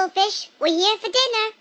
Goldfish. We're here for dinner.